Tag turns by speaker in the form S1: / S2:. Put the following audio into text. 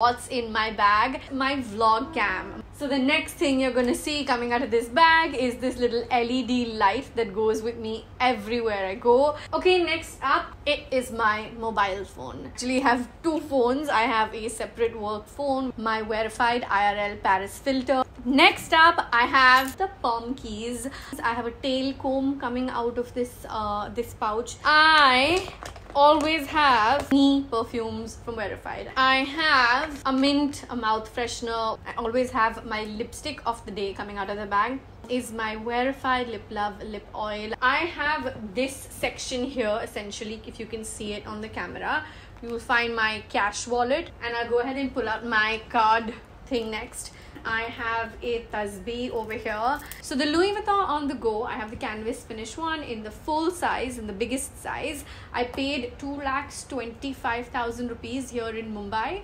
S1: what's in my bag my vlog cam. So the next thing you're gonna see coming out of this bag is this little led light that goes with me everywhere i go. Okay next up it is my mobile phone. Actually I have two phones. I have a separate work phone my verified irl paris filter. Next up i have the palm keys. I have a tail comb coming out of this uh this pouch. I always have me perfumes from verified. I have a mint a mouth freshener. I always have my lipstick of the day coming out of the bag. Is my verified lip love lip oil. I have this section here essentially if you can see it on the camera. You will find my cash wallet and i'll go ahead and pull out my card thing next I have a Tasbih over here. So the Louis Vuitton on the go, I have the canvas finish one in the full size, in the biggest size. I paid 2 lakhs 25,000 rupees here in Mumbai.